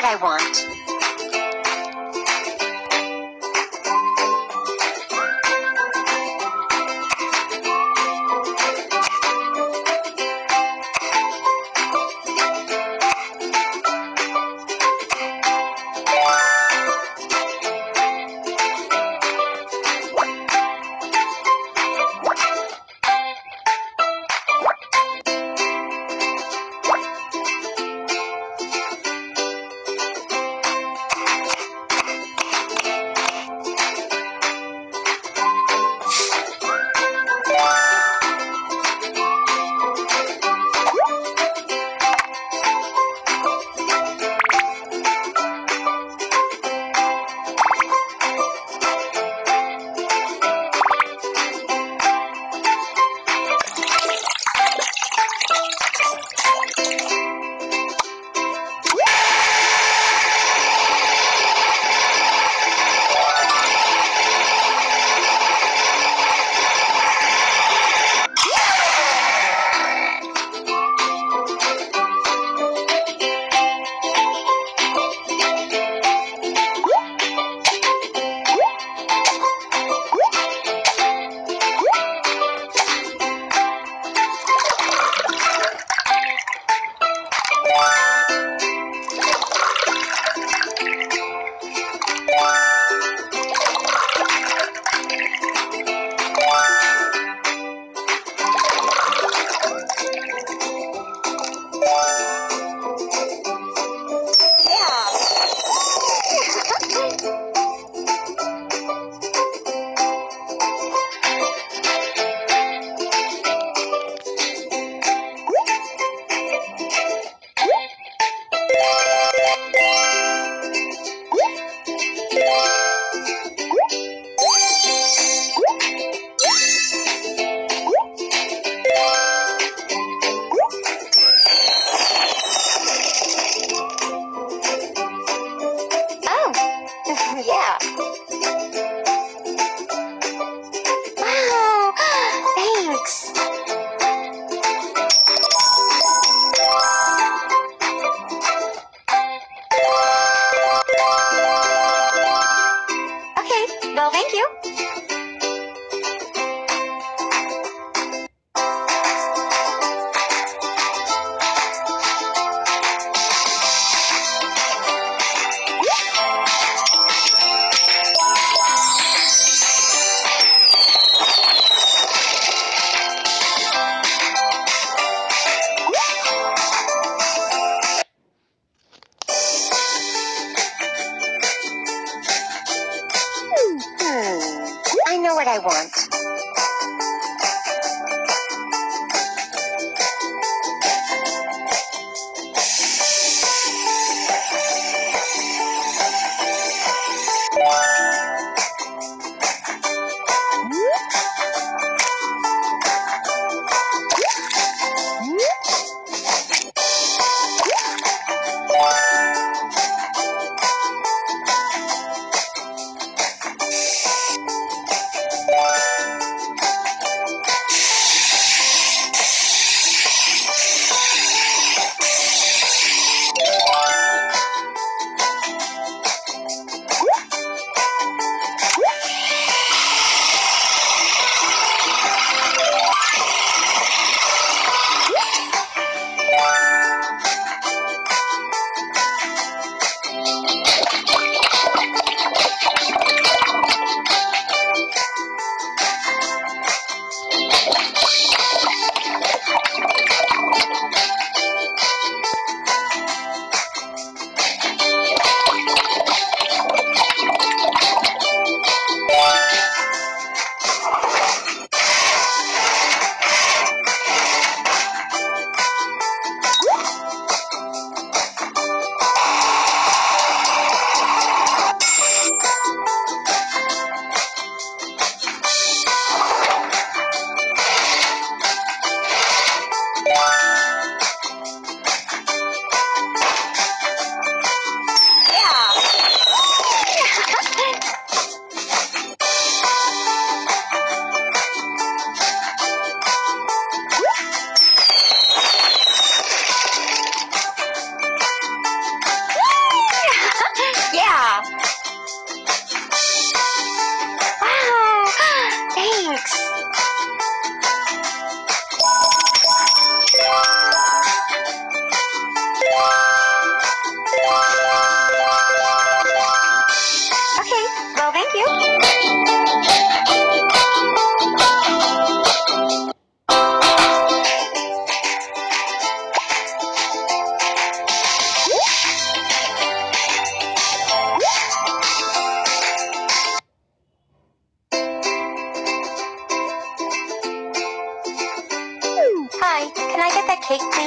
what I want. Hi,